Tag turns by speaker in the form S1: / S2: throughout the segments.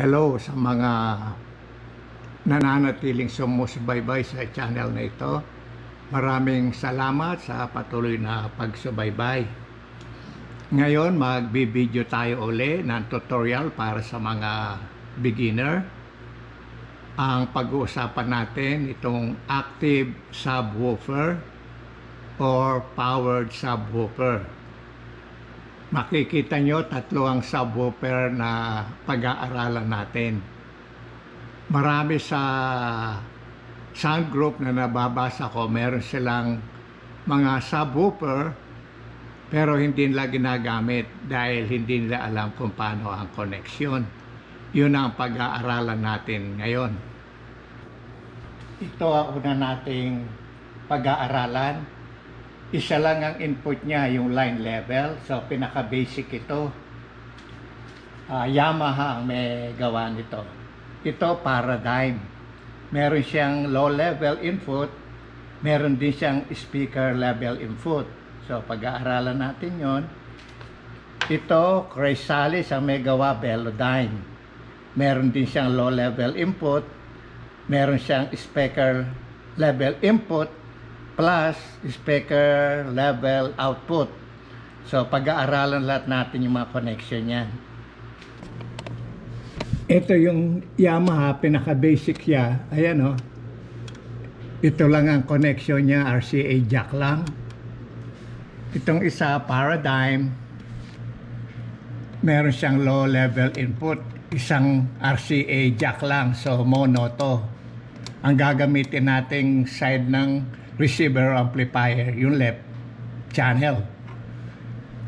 S1: Hello sa mga nananatiling sumusubaybay sa channel na ito. Maraming salamat sa patuloy na pagsubaybay. Ngayon, magbibideo tayo uli ng tutorial para sa mga beginner. Ang pag-uusapan natin itong active subwoofer or powered subwoofer. Makikita nyo tatlo ang subwoofer na pag-aaralan natin. Marami sa sound group na nababasa ko, meron silang mga subwoofer pero hindi nila ginagamit dahil hindi nila alam kung paano ang connection. Yun ang pag-aaralan natin ngayon. Ito ang una nating pag-aaralan. Isa lang ang input niya, yung line level. So, pinaka-basic ito. Uh, Yamaha ang may gawa nito. Ito, paradigm. Meron siyang low level input. Meron din siyang speaker level input. So, pag-aaralan natin yon. Ito, Chrysalis ang may gawa, Velodyne. Meron din siyang low level input. Meron siyang speaker level input plus speaker level output. So pag-aaralan lahat natin yung mga connection niyan. Ito yung Yamaha, pinaka-basic siya. Ayan o. Oh. Ito lang ang connection niya, RCA jack lang. Itong isa, Paradigm. Meron siyang low level input. Isang RCA jack lang. So mono to. Ang gagamitin nating side ng receiver amplifier, yung left channel.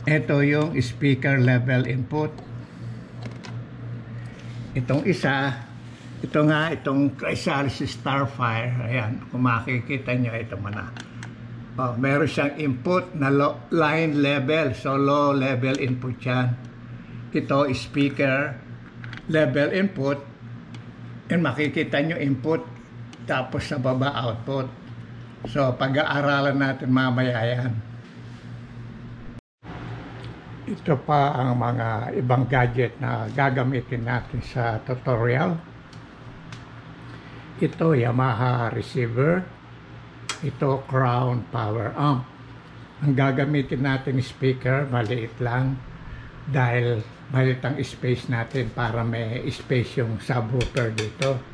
S1: Ito yung speaker level input. Itong isa, ito nga, itong Chrysalis Starfire. Ayan, kung makikita nyo, ito mana. Oh, meron siyang input na low, line level. So, low level input yan. Ito, speaker level input. And makikita nyo input tapos sa baba output. So, pag-aaralan natin mamaya yan. Ito pa ang mga ibang gadget na gagamitin natin sa tutorial. Ito, Yamaha receiver. Ito, Crown power amp. Ang gagamitin natin speaker, maliit lang dahil maliit ang space natin para may space yung subwoofer dito.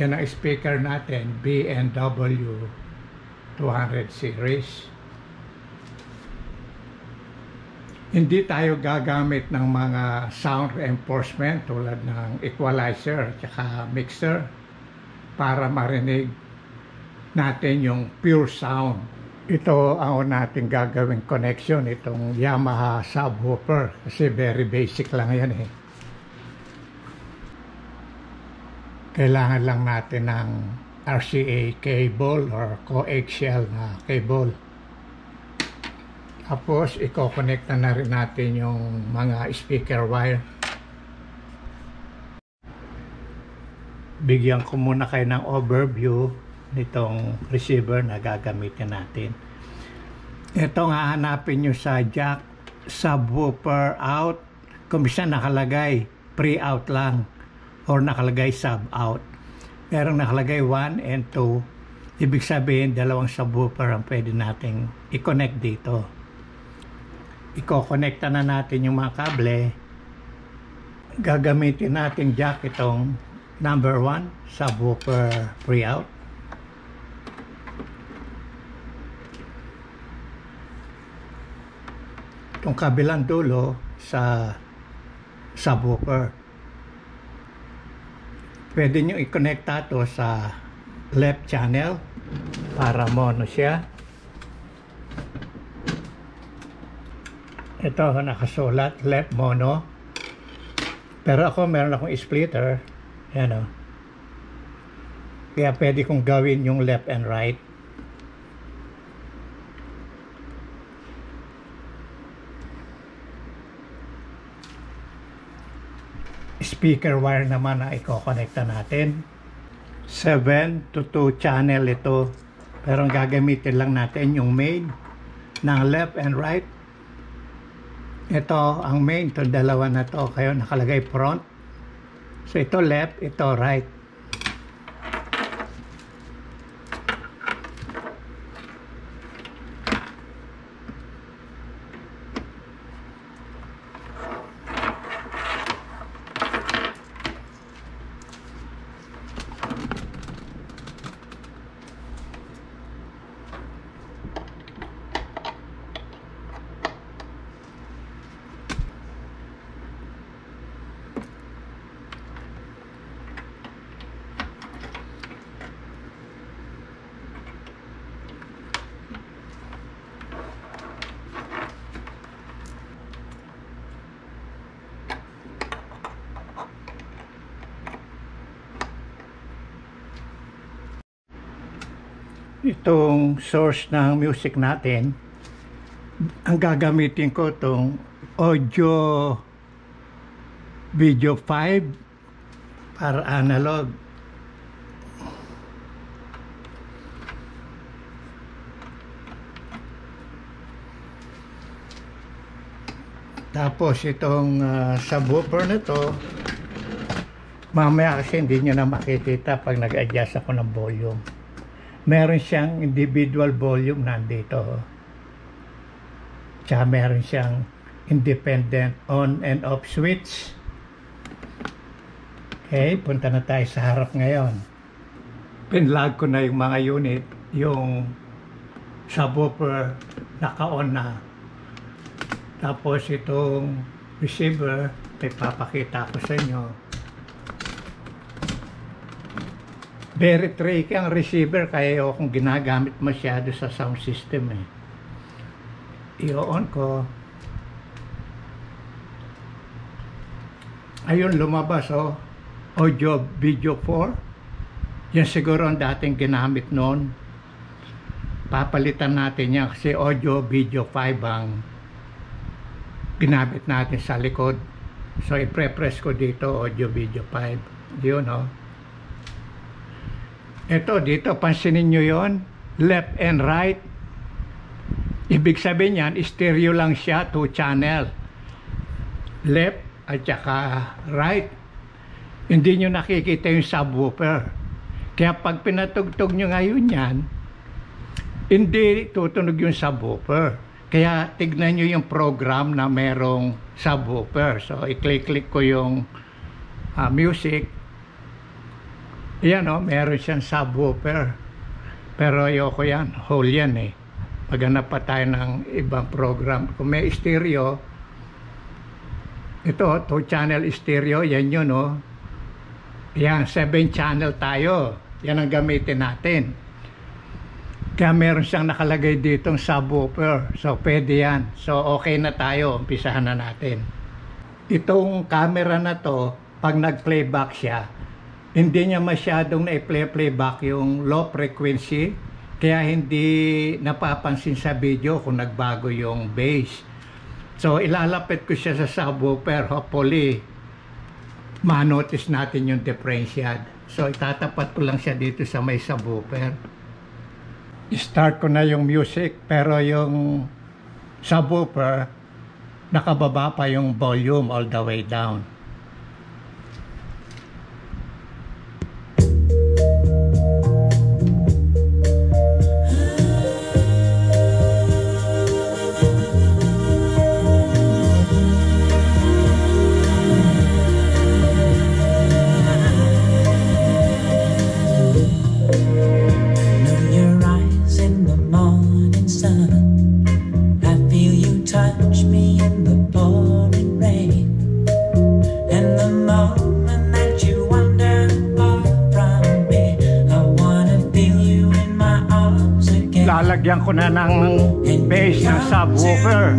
S1: Yan ang speaker natin, B&W 200 series. Hindi tayo gagamit ng mga sound reinforcement tulad ng equalizer at mixer para marinig natin yung pure sound. Ito ang natin gagawing connection, itong Yamaha subwoofer kasi very basic lang yan eh. Kailangan lang natin ng RCA cable or coaxial na cable. Tapos, i-connect na rin natin yung mga speaker wire. Bigyan ko muna kayo ng overview nitong receiver na gagamitin natin. Ito nga hanapin nyo sa jack subwoofer out. Kung bisa nakalagay, pre-out lang or nakalagay sub out. Pero nakalagay 1 and 2, ibig sabihin dalawang subwoofer ang pwede nating i-connect dito. Iko-connecta na natin yung mga kable. Gagamitin natin jack itong number 1 subwoofer pre-out. Itong kabilang dulo sa subwoofer pwede nyo i-connect to sa left channel para mono siya. Ito nakasulat left mono. Pero ako meron akong splitter. Yan o oh. kaya pwede kong gawin yung left and right speaker wire naman na i-connecta natin. 7 to 2 channel ito. Pero gagamitin lang natin yung main ng left and right. Ito ang main to dalawa na to. Kayo nakalagay front. So ito left, ito right. Itong source ng music natin ang gagamitin ko itong audio video 5 para analog. Tapos itong uh, subwoofer na to mamaya kasi hindi nyo na makikita pag nag-adjust ako ng volume meron siyang individual volume nandito. Tsaka meron siyang independent on and off switch. Okay, punta na tayo sa harap ngayon. Pinlag ko na yung mga unit, yung subwoofer naka-on na. Tapos itong receiver, ipapakita ko sa inyo very tricky ang receiver kaya akong ginagamit masyado sa sound system eh. I-on ko. Ayun lumabas oh. Audio video 4. Yan siguro ang dating ginamit noon. Papalitan natin yan kasi audio video 5 ang ginamit natin sa likod. So i-press ko dito audio video 5. Yun oh. Ito, dito, pansinin nyo yon Left and right. Ibig sabihin yan, stereo lang siya, two channel. Left at saka right. Hindi nyo nakikita yung subwoofer. Kaya pag pinatugtog nyo ngayon yan, hindi tutunog yung subwoofer. Kaya tignan nyo yung program na merong subwoofer. So, i-click-click ko yung uh, music yan o, oh, meron siyang subwoofer. Pero ayoko yan, whole yan eh. Maghanap pa tayo ng ibang program. Kung may stereo, ito, two channel stereo, yan yun o. Oh. Yan, seven channel tayo. Yan ang gamitin natin. Kaya meron siyang nakalagay ditong subwoofer. So, pwede yan. So, okay na tayo. Umpisahan na natin. Itong camera na to, pag nag-playback siya, hindi niya masyadong na-play-playback yung low frequency kaya hindi napapansin sa video kung nagbago yung bass. So ilalapit ko siya sa subwoofer hopefully manotice natin yung differential. So itatapat ko lang siya dito sa may subwoofer. Start ko na yung music pero yung subwoofer nakababa pa yung volume all the way down. Lalagyan ko na ng bass ng subwoofer.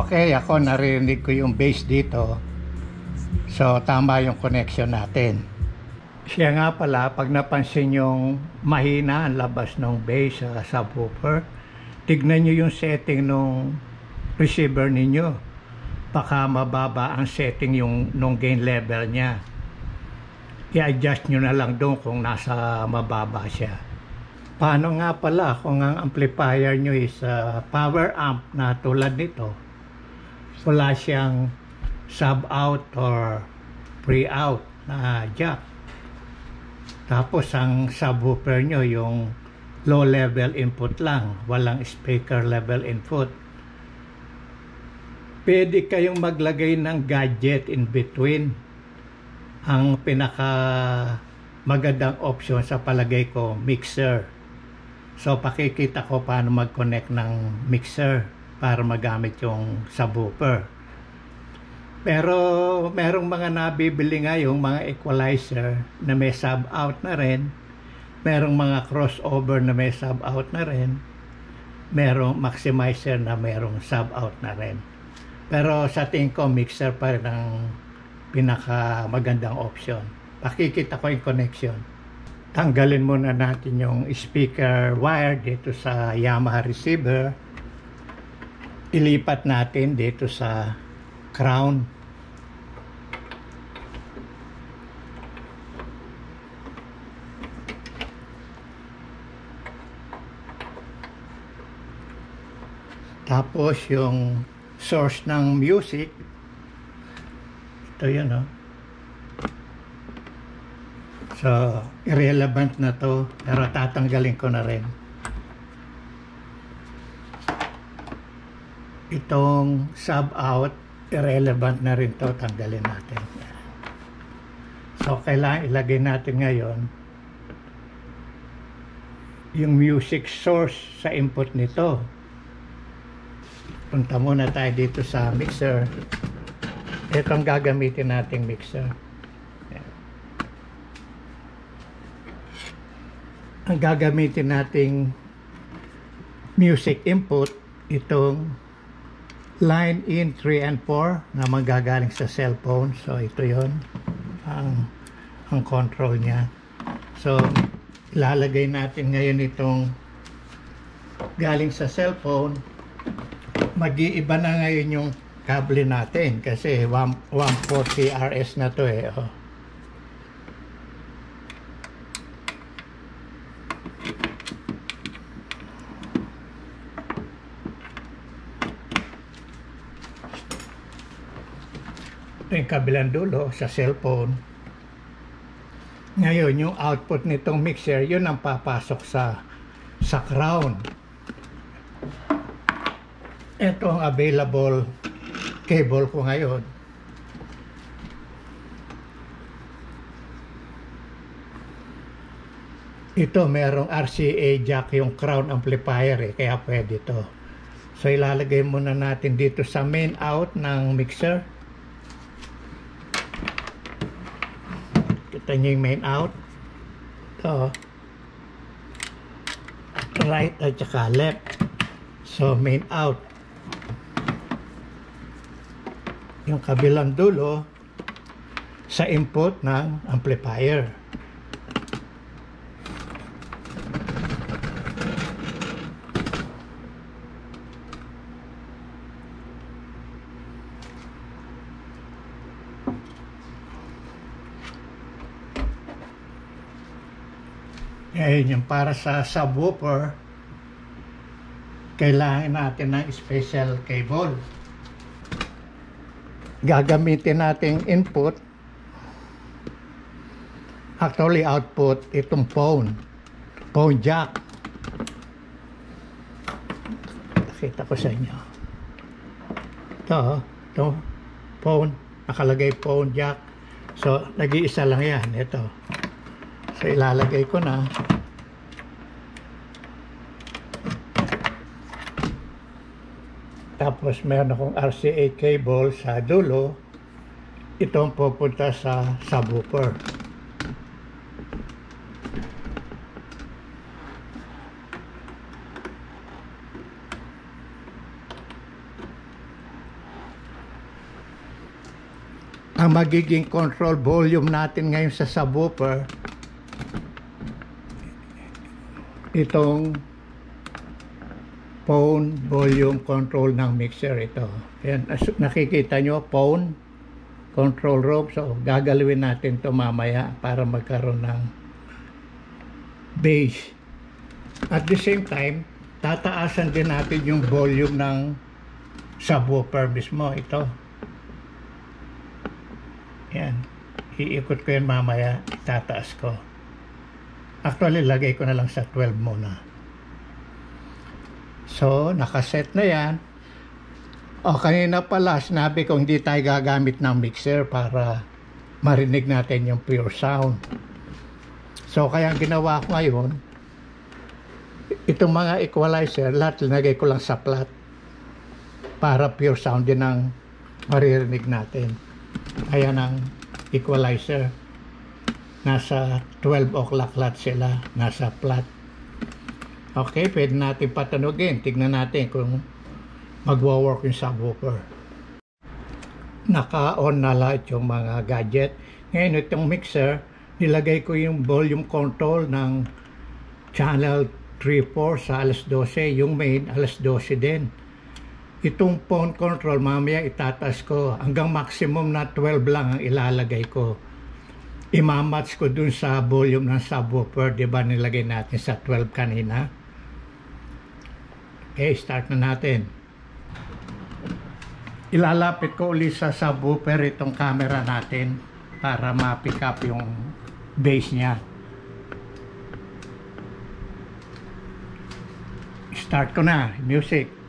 S1: Okay, ako narinig ko yung bass dito. So, tama yung connection natin. Siya nga pala, pag napansin yung mahina ang labas ng bass sa subwoofer, tignan nyo yung setting ng receiver ninyo. Baka mababa ang setting yung nung gain level niya. I-adjust nyo na lang doon kung nasa mababa siya. Paano nga pala kung ang amplifier nyo is uh, power amp na tulad nito, wala siyang sub-out or pre-out na jack. Tapos ang subwoofer nyo yung low level input lang, walang speaker level input. Pwede kayong maglagay ng gadget in between. Ang pinaka magandang option sa palagay ko, mixer. So pakikita ko paano mag-connect ng mixer para magamit yung subwoofer. Pero merong mga nabibili ngayong mga equalizer na may sub-out na rin. Merong mga crossover na may sub-out na rin. Merong maximizer na merong sub-out na rin. Pero sa tingin ko, mixer pa rin ang pinaka magandang option. Pakikita ko yung connection. Tanggalin muna natin yung speaker wire dito sa Yamaha receiver. Ilipat natin dito sa crown. Tapos yung source ng music, ito yun, oh. So, irrelevant na to, pero tatanggalin ko na rin. Itong sub-out, irrelevant na rin to, tanggalin natin. So, kailangan ilagay natin ngayon yung music source sa input nito. Punta muna tayo dito sa mixer. Ito ang gagamitin nating mixer. Ang gagamitin nating music input, itong line in 3 and 4 na magagaling sa cellphone. So ito yon ang, ang control niya. So ilalagay natin ngayon itong galing sa cellphone mag-iiba na ngayon yung kable natin kasi 1- 140 RS na to eh. Oh. Kabilang dulo sa cellphone. Ngayon, yung output nitong mixer, yun ang papasok sa sa crown. Ito ang available cable ko ngayon. Ito merong RCA jack yung crown amplifier eh, kaya pwede to. So ilalagay muna natin dito sa main out ng mixer. Kita niyo yung main out. Ito. Right at saka left. So main out. Yung kabilang dulo sa input ng amplifier. Ngayon, yung para sa subwoofer, kailangan natin ng special cable. Gagamitin natin input, actually output, itong phone, phone jack. Kita ko sa inyo. Ito, ito, phone, nakalagay phone jack. So, nag-iisa lang yan, ito. So, ilalagay ko na. Tapos, meron akong RCA cable sa dulo. Itong pupunta sa subwoofer. ang magiging control volume natin ngayon sa subwoofer itong phone volume control ng mixer ito. Ayan, as- nakikita nyo, phone control rope. So, gagalawin natin to mamaya para magkaroon ng bass. At the same time, tataasan din natin yung volume ng subwoofer mismo. Ito. Yan. Iikot ko yan mamaya. Tataas ko. Actually, lagay ko na lang sa 12 muna. So, nakaset na yan. O, kanina pala, sinabi ko hindi tayo gagamit ng mixer para marinig natin yung pure sound. So, kaya ang ginawa ko ngayon, itong mga equalizer, lahat linagay ko lang sa flat para pure sound din ang maririnig natin. Ayan ang equalizer. Nasa 12 o'clock lahat sila. Nasa flat. Okay, pwede natin patanugin. Tignan natin kung magwa-work yung subwoofer. Naka-on na lahat yung mga gadget. Ngayon, itong mixer, nilagay ko yung volume control ng channel 3-4 sa alas 12. Yung main, alas 12 din. Itong phone control, mamaya itataas ko. Hanggang maximum na 12 lang ang ilalagay ko. Imamatch ko dun sa volume ng subwoofer. Di ba nilagay natin sa 12 kanina? Okay, start na natin. Ilalapit ko ulit sa subwoofer itong camera natin para ma-pick up yung bass niya. Start ko na, music.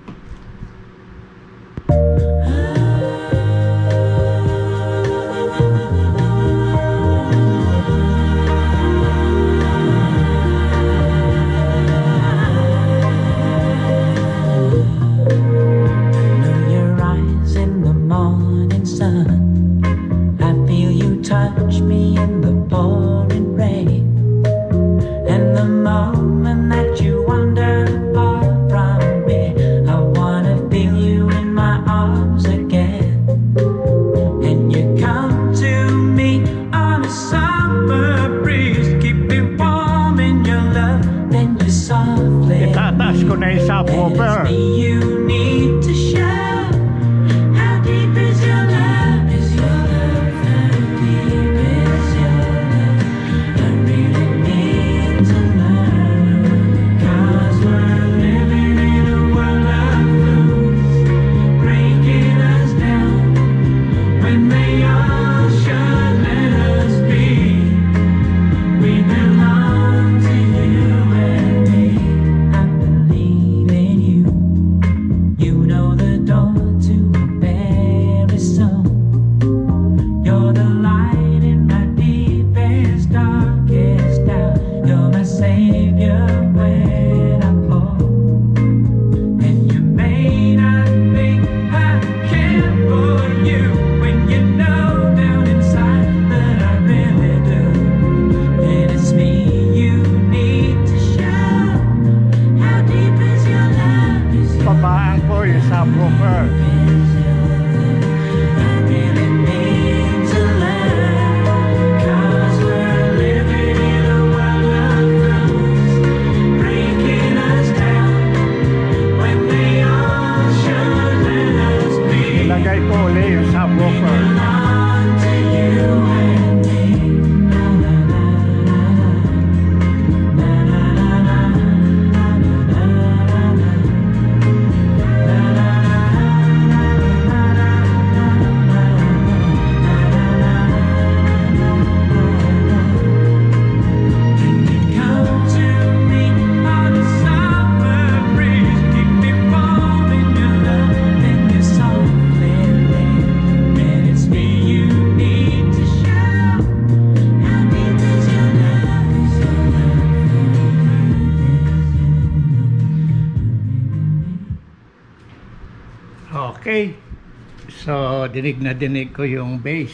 S1: Dinig na dinig ko yung bass.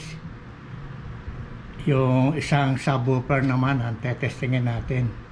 S1: Yung isang subwoofer naman ang tetestingin natin.